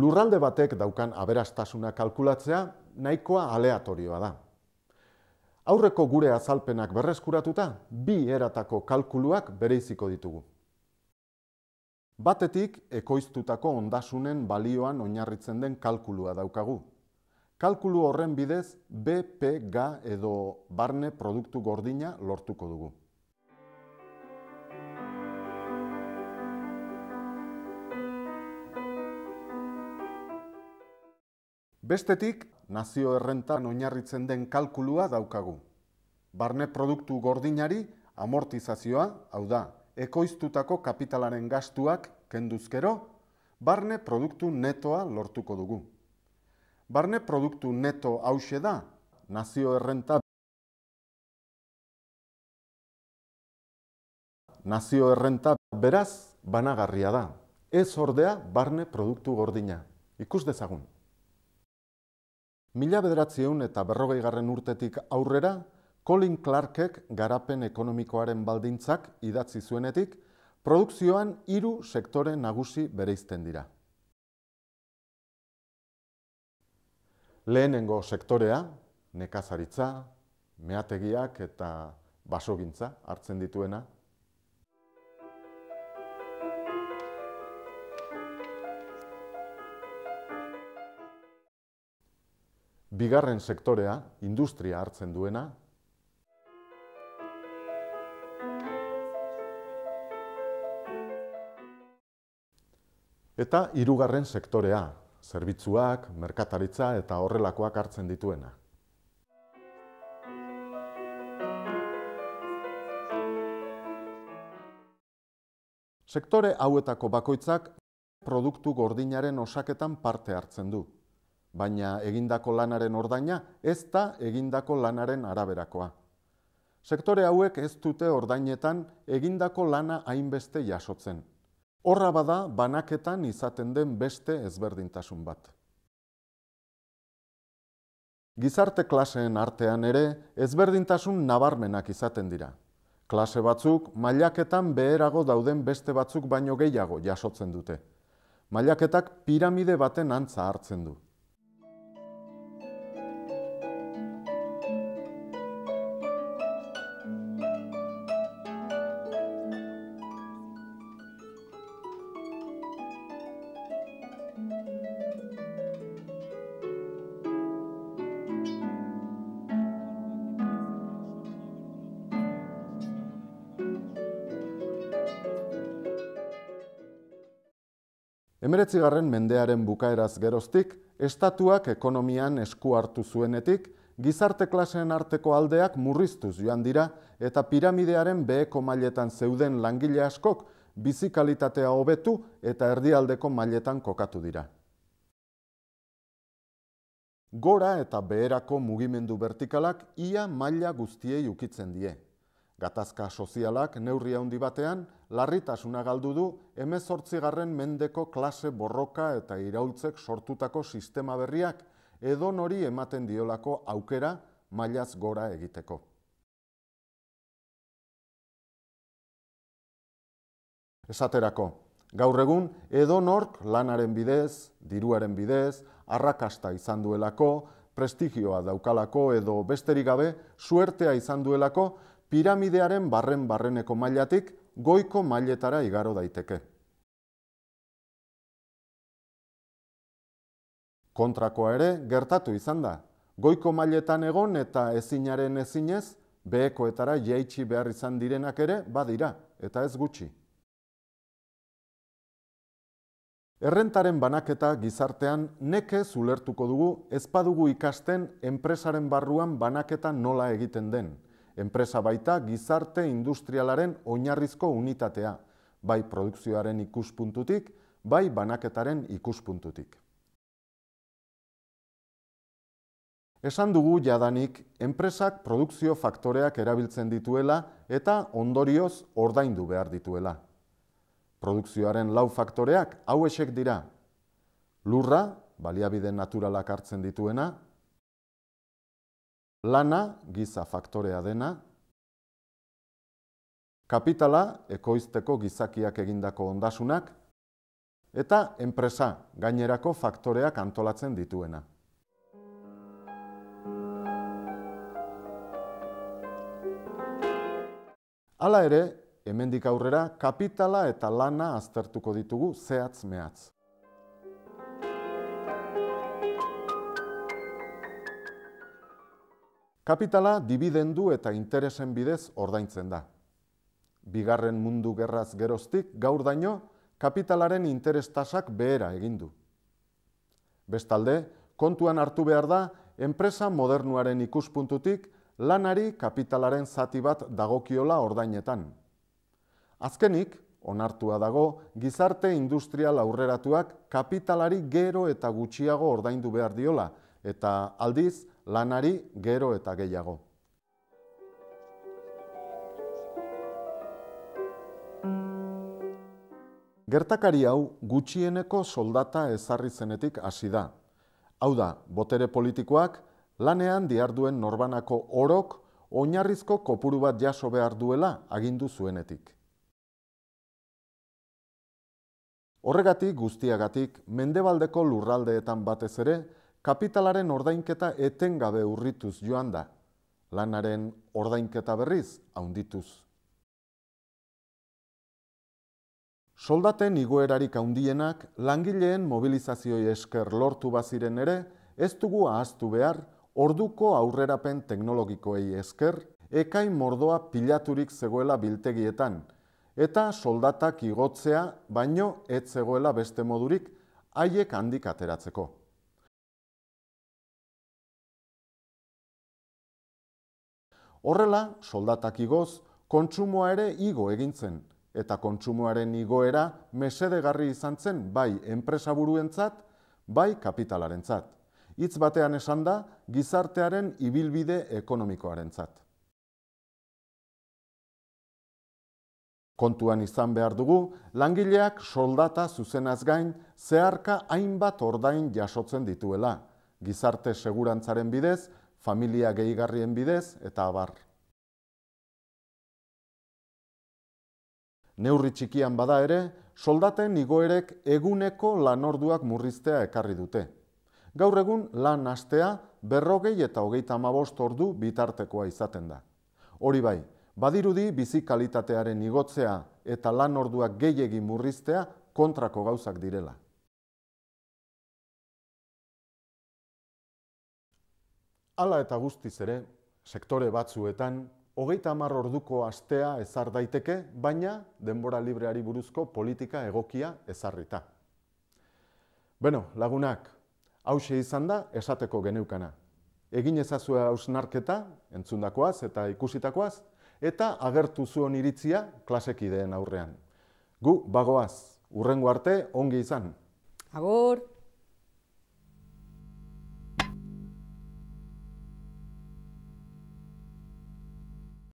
lurralde batek daukan aberastasuna kalkulatzea nahikoa aleatorioa da. Aurreko gure azalpenak berreskuratuta, bi eratako kalkuluak bereiziko ditugu. Batetik, ekoiztutako ondasunen balioan oinarritzen den kalkulua daukagu. Kalkulu horren bidez, BPG edo barne produktu gordina lortuko dugu. Bestetik, nazio errentan oinarritzen den kalkulua daukagu. Barne produktu gordinari amortizazioa, hau da, ekoiztutako kapitalaren gastuak kenduzkero, barne produktu netoa lortuko dugu. Barne produktu neto hause da, nazio errenta Nazio errenta beraz banagarria da. Ez ordea barne produktu gordina. Ikus dezagun. Mila bederatzieun eta berrogei garren urtetik aurrera, Colin Clarkek garapen ekonomikoaren baldintzak idatzi zuenetik, produkzioan hiru sektore nagusi bereizten dira. Lehenengo sektorea, nekazaritza, meategiak eta basogintza hartzen dituena, bigarren sektorea, industria hartzen duena, eta hirugarren sektorea, zerbitzuak, merkataritza eta horrelakoak hartzen dituena. Sektore hauetako bakoitzak produktu gordinaren osaketan parte hartzen du baina egindako lanaren ordaina ez da egindako lanaren araberakoa. Sektore hauek ez dute ordainetan egindako lana hainbeste jasotzen. Horra bada banaketan izaten den beste ezberdintasun bat. Gizarte klaseen artean ere ezberdintasun nabarmenak izaten dira. Klase batzuk mailaketan beherago dauden beste batzuk baino gehiago jasotzen dute. Mailaketak piramide baten antza hartzen du. Emeretzigarren mendearen bukaeraz geroztik, estatuak ekonomian esku hartu zuenetik, gizarte klaseen arteko aldeak murriztuz joan dira eta piramidearen beheko mailetan zeuden langile askok bizikalitatea hobetu eta erdialdeko mailetan kokatu dira. Gora eta beherako mugimendu vertikalak ia maila guztiei ukitzen die. Gatazka sozialak neurri handi batean, larritasuna galdu du garren mendeko klase borroka eta iraultzek sortutako sistema berriak edo nori ematen diolako aukera mailaz gora egiteko. Esaterako, gaur egun edo nork lanaren bidez, diruaren bidez, arrakasta izan duelako, prestigioa daukalako edo besterik gabe, suertea izan duelako, piramidearen barren barreneko mailatik goiko mailetara igaro daiteke. Kontrakoa ere gertatu izan da. Goiko mailetan egon eta ezinaren ezinez, behekoetara jaitsi behar izan direnak ere badira, eta ez gutxi. Errentaren banaketa gizartean neke zulertuko dugu ezpadugu ikasten enpresaren barruan banaketa nola egiten den, enpresa baita gizarte industrialaren oinarrizko unitatea, bai produkzioaren ikuspuntutik, bai banaketaren ikuspuntutik. Esan dugu jadanik, enpresak produkzio faktoreak erabiltzen dituela eta ondorioz ordaindu behar dituela. Produkzioaren lau faktoreak hauesek dira. Lurra, baliabide naturalak hartzen dituena, lana giza faktorea dena, kapitala ekoizteko gizakiak egindako ondasunak, eta enpresa gainerako faktoreak antolatzen dituena. Hala ere, hemendik aurrera kapitala eta lana aztertuko ditugu zehatz mehatz. Kapitala dibidendu eta interesen bidez ordaintzen da. Bigarren mundu gerraz geroztik gaur daino kapitalaren interestasak behera egin du. Bestalde, kontuan hartu behar da enpresa modernuaren ikuspuntutik lanari kapitalaren zati bat dagokiola ordainetan. Azkenik, onartua dago, gizarte industrial aurreratuak kapitalari gero eta gutxiago ordaindu behar diola, eta aldiz, lanari gero eta gehiago. Gertakari hau gutxieneko soldata ezarri zenetik hasi da. Hau da, botere politikoak lanean diarduen norbanako orok oinarrizko kopuru bat jaso behar duela agindu zuenetik. Horregatik guztiagatik mendebaldeko lurraldeetan batez ere kapitalaren ordainketa etengabe urrituz joan da, lanaren ordainketa berriz haundituz. Soldaten igoerarik haundienak langileen mobilizazioi esker lortu baziren ere, ez dugu ahaztu behar orduko aurrerapen teknologikoei esker, ekain mordoa pilaturik zegoela biltegietan, eta soldatak igotzea baino ez zegoela beste modurik haiek handik ateratzeko. Horrela, soldatak igoz, kontsumoa ere igo egintzen, eta kontsumoaren igoera mesedegarri izan zen bai enpresaburuentzat, bai kapitalarentzat. Hitz batean esan da, gizartearen ibilbide ekonomikoarentzat. Kontuan izan behar dugu, langileak soldata zuzenaz gain zeharka hainbat ordain jasotzen dituela, gizarte segurantzaren bidez, familia gehigarrien bidez eta abar. Neurri txikian bada ere, soldaten igoerek eguneko lanorduak murriztea ekarri dute. Gaur egun lan astea berrogei eta hogeita amabost ordu bitartekoa izaten da. Hori bai, badirudi bizi kalitatearen igotzea eta lan orduak gehiegi murriztea kontrako gauzak direla. Hala eta guztiz ere, sektore batzuetan, hogeita hamar orduko astea ezar daiteke, baina denbora libreari buruzko politika egokia ezarrita. Beno, lagunak, hause izan da esateko geneukana. Egin ezazue hausnarketa, entzundakoaz eta ikusitakoaz, eta agertu zuen iritzia klasekideen aurrean. Gu, bagoaz, urrengo arte, ongi izan. Agur!